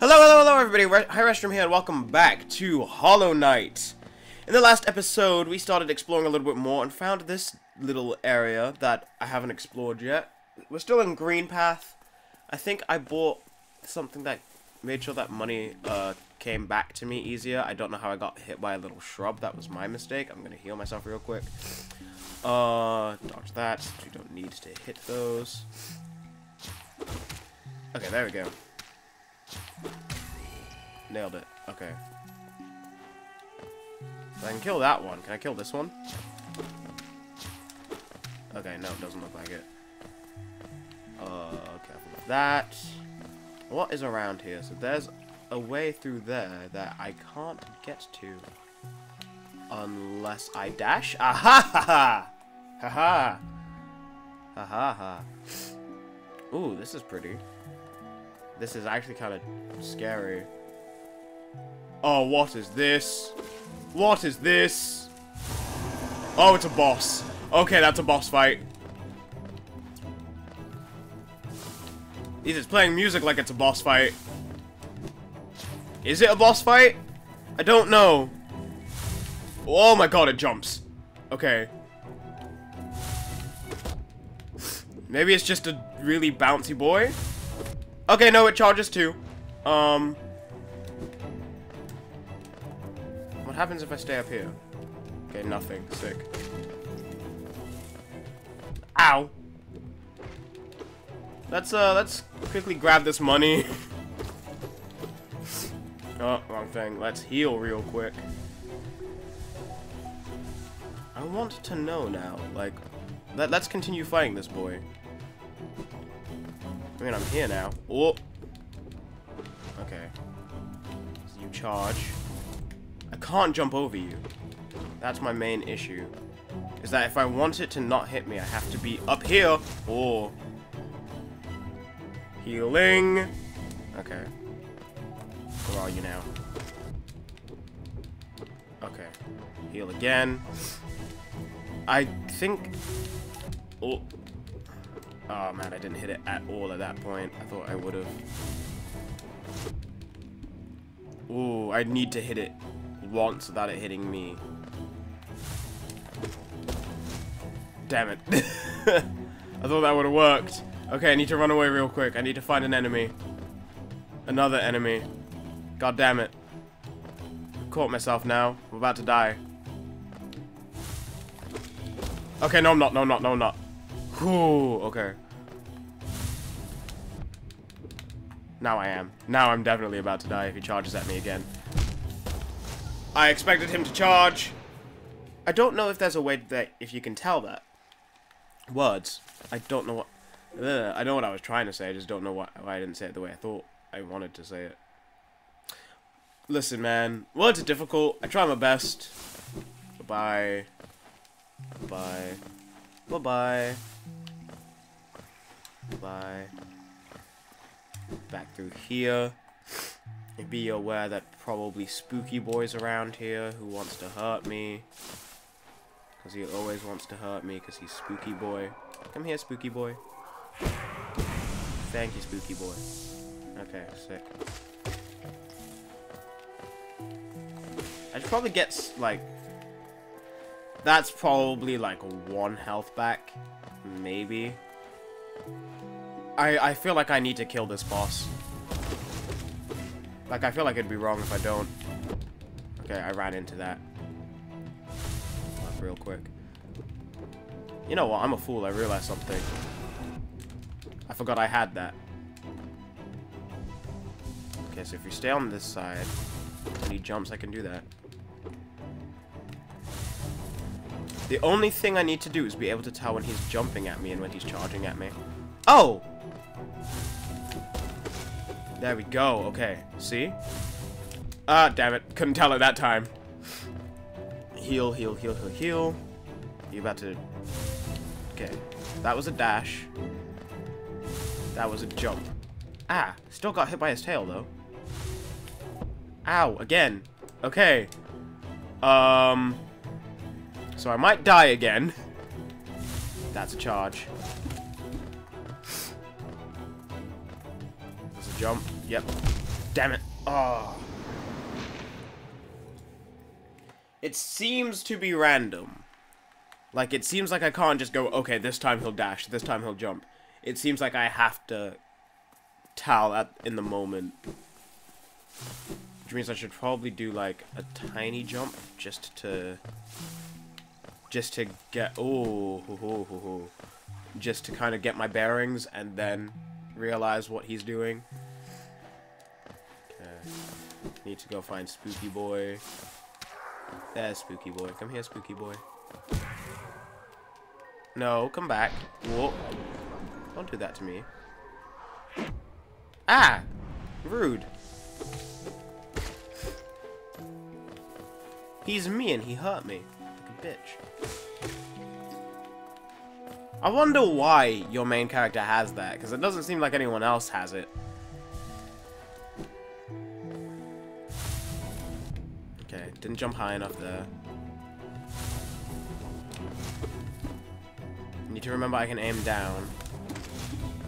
Hello, hello, hello, everybody. Re Hi, Hyreztrom here, and welcome back to Hollow Knight. In the last episode, we started exploring a little bit more and found this little area that I haven't explored yet. We're still in Greenpath. I think I bought something that made sure that money uh, came back to me easier. I don't know how I got hit by a little shrub. That was my mistake. I'm going to heal myself real quick. Uh, dodge that. We don't need to hit those. Okay, there we go. Nailed it. Okay. I can kill that one. Can I kill this one? Okay, no, it doesn't look like it. Uh, careful that. What is around here? So there's a way through there that I can't get to. Unless I dash? Aha ha ha! Ha ha! Ha ha ha. Ooh, this is pretty. This is actually kind of scary. Oh, what is this? What is this? Oh, it's a boss. Okay, that's a boss fight. He's just playing music like it's a boss fight. Is it a boss fight? I don't know. Oh my god, it jumps. Okay. Maybe it's just a really bouncy boy? Okay, no, it charges too. Um... What happens if I stay up here? Okay, nothing. Sick. Ow! Let's, uh, let's quickly grab this money. oh, wrong thing. Let's heal real quick. I want to know now, like, let, let's continue fighting this boy. I mean, I'm here now. Oh! Okay. So you charge. I can't jump over you. That's my main issue. Is that if I want it to not hit me, I have to be up here. Oh. Healing. Okay. Where are you now? Okay. Heal again. I think... Oh. Oh man, I didn't hit it at all at that point. I thought I would have. Ooh, I need to hit it once without it hitting me. Damn it. I thought that would have worked. Okay, I need to run away real quick. I need to find an enemy. Another enemy. God damn it. Caught myself now. I'm about to die. Okay, no I'm not, no I'm not, no I'm not. Whew, okay. Now I am. Now I'm definitely about to die if he charges at me again. I expected him to charge. I don't know if there's a way that, if you can tell that. Words. I don't know what... Ugh, I know what I was trying to say, I just don't know why, why I didn't say it the way I thought I wanted to say it. Listen, man. Words are difficult. I try my best. Bye. Bye-bye. Bye. Back through here. And be aware that probably spooky boy's around here who wants to hurt me. Because he always wants to hurt me because he's spooky boy. Come here, spooky boy. Thank you, spooky boy. Okay, sick. I should probably get, like... That's probably, like, one health back. Maybe. I, I feel like I need to kill this boss. Like, I feel like it'd be wrong if I don't. Okay, I ran into that. Real quick. You know what? I'm a fool. I realized something. I forgot I had that. Okay, so if you stay on this side, and he jumps, I can do that. The only thing I need to do is be able to tell when he's jumping at me and when he's charging at me. Oh! There we go. Okay. See? Ah, damn it. Couldn't tell at that time. Heal, heal, heal, heal, heal. You about to... Okay. That was a dash. That was a jump. Ah, still got hit by his tail, though. Ow, again. Okay. Um... So I might die again. That's a charge. Jump. Yep. Damn it. Oh. It seems to be random. Like, it seems like I can't just go, okay, this time he'll dash, this time he'll jump. It seems like I have to tell at in the moment. Which means I should probably do, like, a tiny jump just to... Just to get... Oh. Just to kind of get my bearings and then realize what he's doing. Need to go find Spooky Boy. There's Spooky Boy. Come here, Spooky Boy. No, come back. Whoa. Don't do that to me. Ah! Rude. He's me and he hurt me. Like a bitch. I wonder why your main character has that, because it doesn't seem like anyone else has it. Didn't jump high enough there. Need to remember I can aim down.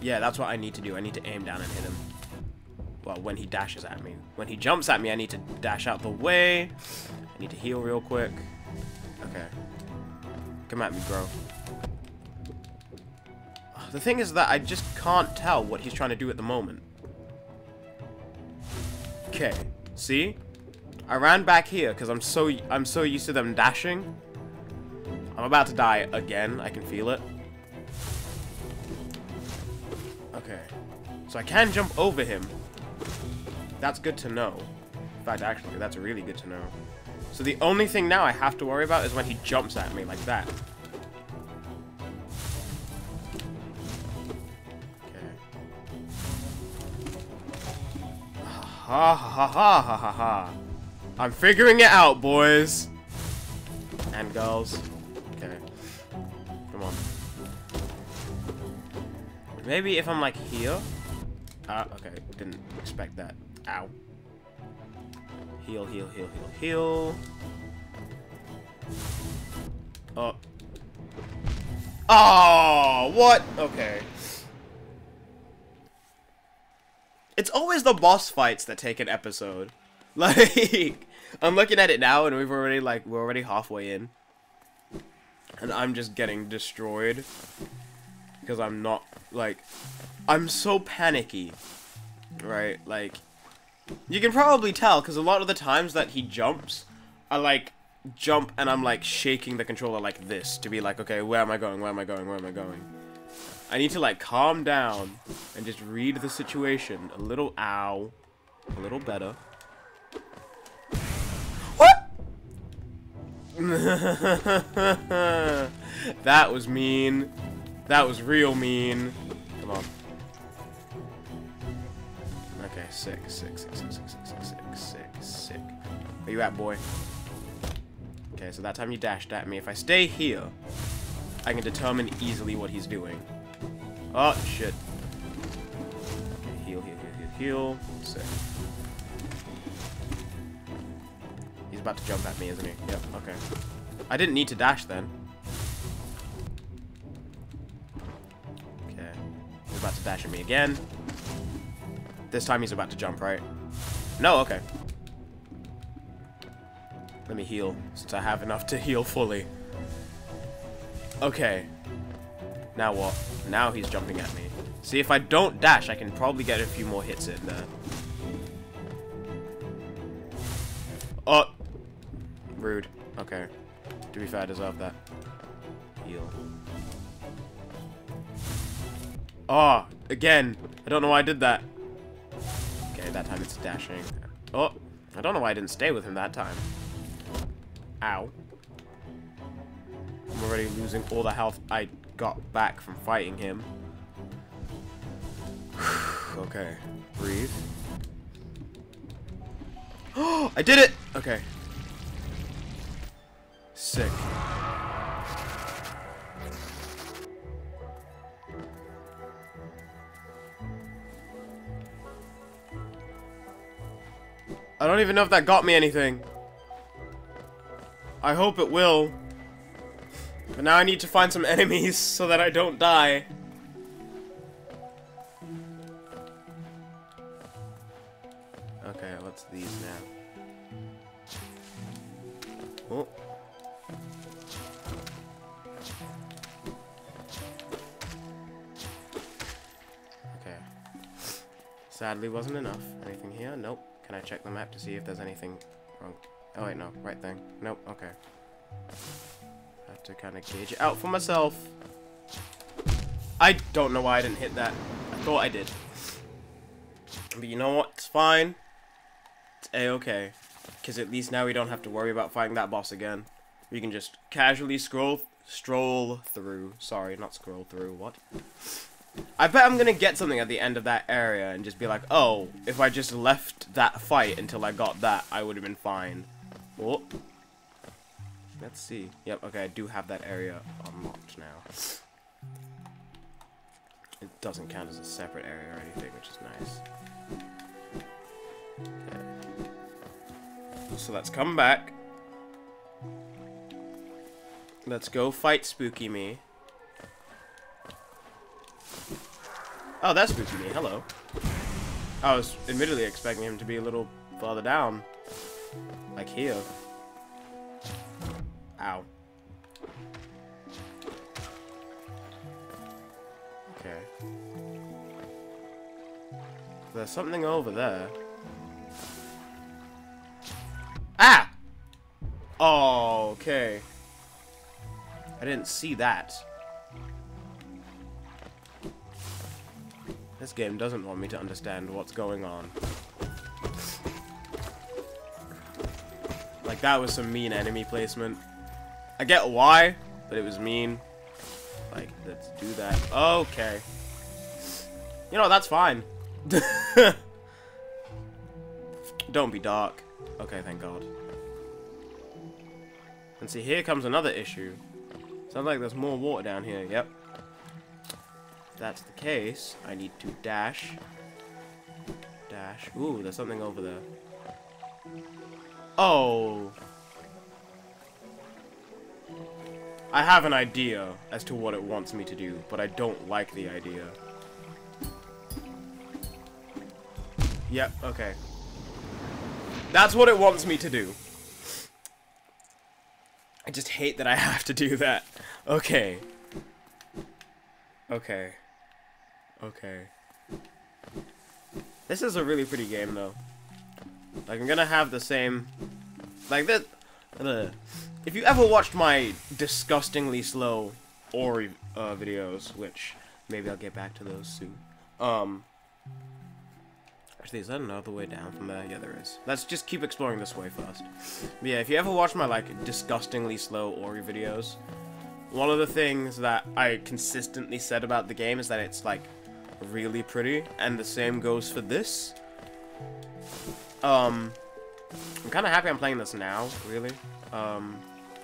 Yeah, that's what I need to do. I need to aim down and hit him. Well, when he dashes at me. When he jumps at me, I need to dash out the way. I need to heal real quick. Okay. Come at me, bro. The thing is that I just can't tell what he's trying to do at the moment. Okay. See? I ran back here because I'm so I'm so used to them dashing. I'm about to die again. I can feel it. Okay. So I can jump over him. That's good to know. In fact, actually, that's really good to know. So the only thing now I have to worry about is when he jumps at me like that. Okay. Ah, ha ha ha ha ha ha ha. I'm figuring it out, boys. And girls. Okay. Come on. Maybe if I'm like here. Ah, uh, okay. Didn't expect that. Ow. Heal, heal, heal, heal, heal. Oh. Oh, what? Okay. It's always the boss fights that take an episode. Like, I'm looking at it now and we've already, like, we're already halfway in. And I'm just getting destroyed. Because I'm not, like, I'm so panicky. Right? Like, you can probably tell because a lot of the times that he jumps, I, like, jump and I'm, like, shaking the controller like this to be like, okay, where am I going? Where am I going? Where am I going? I need to, like, calm down and just read the situation a little, ow, a little better. that was mean. That was real mean. Come on. Okay, sick, sick, sick, sick, sick, sick, sick, sick, sick. Where you at, boy? Okay, so that time you dashed at me. If I stay here, I can determine easily what he's doing. Oh, shit. Okay, heal, heal, heal, heal, heal. Sick. About to jump at me, isn't he? Yep, okay. I didn't need to dash then. Okay. He's about to dash at me again. This time he's about to jump, right? No, okay. Let me heal, since I have enough to heal fully. Okay. Now what? Now he's jumping at me. See, if I don't dash, I can probably get a few more hits in there. Rude. Okay. To be fair, I deserve that. Heal. Oh, again. I don't know why I did that. Okay, that time it's dashing. Oh, I don't know why I didn't stay with him that time. Ow. I'm already losing all the health I got back from fighting him. okay. Breathe. Oh, I did it! Okay. Sick. I don't even know if that got me anything. I hope it will. But now I need to find some enemies so that I don't die. Sadly wasn't enough. Anything here? Nope. Can I check the map to see if there's anything wrong? Oh wait, no. Right thing. Nope. Okay. have to kind of gauge it out for myself. I don't know why I didn't hit that. I thought I did. But you know what? It's fine. It's a-okay. Because at least now we don't have to worry about fighting that boss again. We can just casually scroll, stroll through. Sorry, not scroll through. What? I bet I'm gonna get something at the end of that area and just be like, oh, if I just left that fight until I got that, I would have been fine. Oh. Let's see. Yep, okay, I do have that area unlocked now. It doesn't count as a separate area or anything, which is nice. Okay. So let's come back. Let's go fight Spooky Me. Oh, that's Spooky Me. Hello. I was admittedly expecting him to be a little farther down. Like here. Ow. Okay. There's something over there. Ah! Oh, okay. I didn't see that. This game doesn't want me to understand what's going on. Like, that was some mean enemy placement. I get why, but it was mean. Like, let's do that. Okay. You know, that's fine. Don't be dark. Okay, thank God. And see, here comes another issue. Sounds like there's more water down here. Yep. If that's the case, I need to dash. Dash. Ooh, there's something over there. Oh. I have an idea as to what it wants me to do, but I don't like the idea. Yep, okay. That's what it wants me to do. I just hate that I have to do that. Okay. Okay. Okay. This is a really pretty game, though. Like, I'm gonna have the same... Like, this... Uh, if you ever watched my disgustingly slow Ori uh, videos, which maybe I'll get back to those soon. Um, actually, is that another way down from there? Yeah, there is. Let's just keep exploring this way first. But yeah, if you ever watched my like disgustingly slow Ori videos, one of the things that I consistently said about the game is that it's like really pretty, and the same goes for this. Um, I'm kind of happy I'm playing this now, really. Um,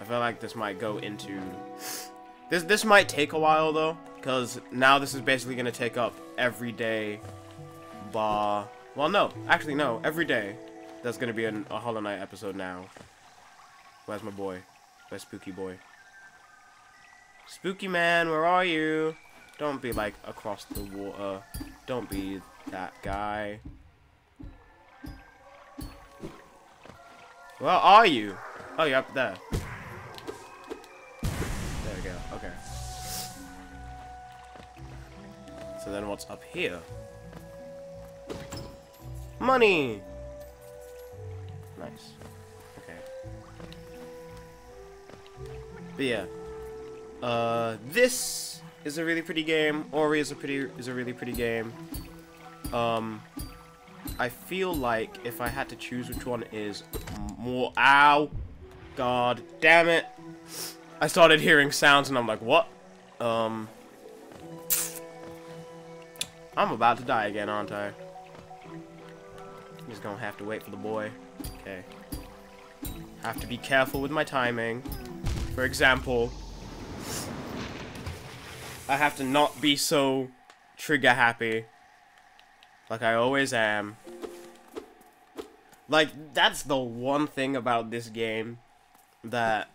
I feel like this might go into... This, this might take a while, though, because now this is basically going to take up every day bar... Well, no. Actually, no. Every day, there's going to be an, a Hollow Knight episode now. Where's my boy? Where's Spooky Boy? Spooky Man, where are you? Don't be, like, across the water. Don't be that guy. Where are you? Oh, you're up there. There we go. Okay. So then what's up here? Money! Nice. Okay. But yeah. Uh, this is a really pretty game. Ori is a pretty is a really pretty game. Um, I feel like if I had to choose which one is more... Ow! God damn it! I started hearing sounds and I'm like, what? Um... I'm about to die again, aren't I? I'm just gonna have to wait for the boy. Okay. Have to be careful with my timing. For example, I have to not be so trigger happy. Like I always am. Like, that's the one thing about this game that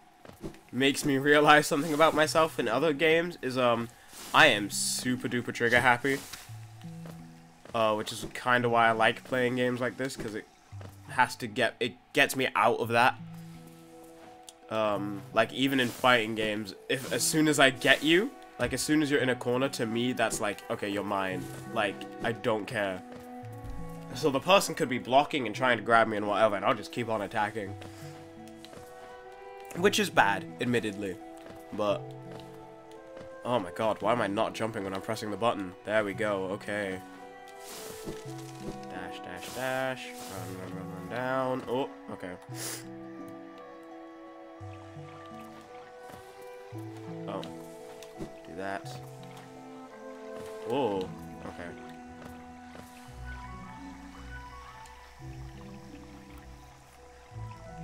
makes me realize something about myself in other games is um I am super duper trigger happy. uh, which is kind of why I like playing games like this because it has to get it gets me out of that. Um, like even in fighting games, if as soon as I get you, like as soon as you're in a corner, to me that's like okay, you're mine. Like I don't care. So the person could be blocking and trying to grab me and whatever, and I'll just keep on attacking. Which is bad, admittedly. But... Oh my god, why am I not jumping when I'm pressing the button? There we go, okay. Dash, dash, dash. Run, run, run, run down. Oh, okay. Do that. Oh, okay.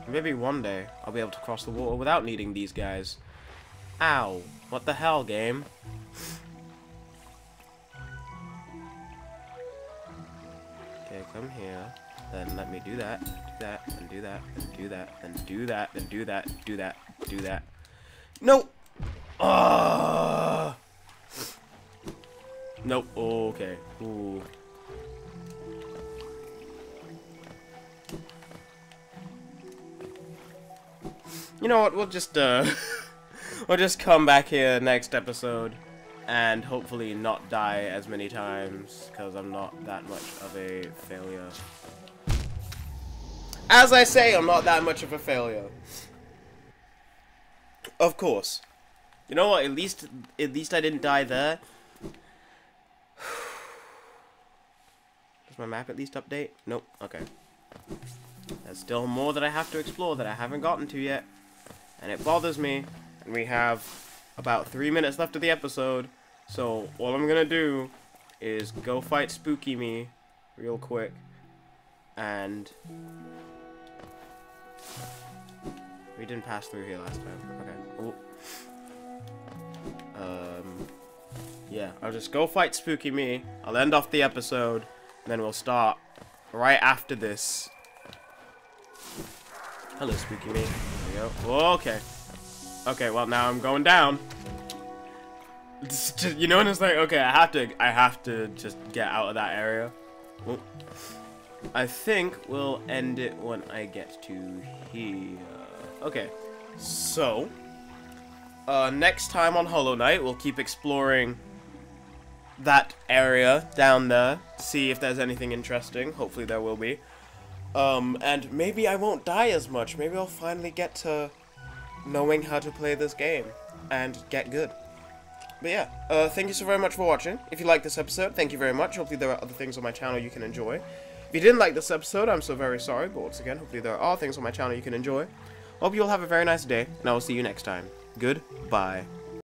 Maybe one day I'll be able to cross the water without needing these guys. Ow. What the hell, game? Okay, come here. Then let me do that, do that, and do that, and do that, and do that, and do that, do that, do that. No! Ah! Nope. Okay. Ooh. You know what? We'll just uh, we'll just come back here next episode, and hopefully not die as many times because I'm not that much of a failure. As I say, I'm not that much of a failure. Of course. You know what? At least, at least I didn't die there. Does my map at least update? Nope. Okay. There's still more that I have to explore that I haven't gotten to yet and it bothers me. And we have about three minutes left of the episode, so all I'm gonna do is go fight Spooky Me real quick, and we didn't pass through here last time. Okay. Ooh. Um. Yeah, I'll just go fight Spooky Me. I'll end off the episode, and then we'll start right after this. Hello, Spooky Me There we go. Okay. Okay, well now I'm going down. Just, you know, and it's like, okay, I have to, I have to just get out of that area. I think we'll end it when I get to here. Okay, so, uh, next time on Hollow Knight, we'll keep exploring that area down there, see if there's anything interesting. Hopefully there will be. Um, and maybe I won't die as much. Maybe I'll finally get to knowing how to play this game and get good. But yeah, uh, thank you so very much for watching. If you liked this episode, thank you very much. Hopefully there are other things on my channel you can enjoy. If you didn't like this episode, I'm so very sorry, but once again, hopefully there are things on my channel you can enjoy. Hope you all have a very nice day, and I will see you next time. Goodbye.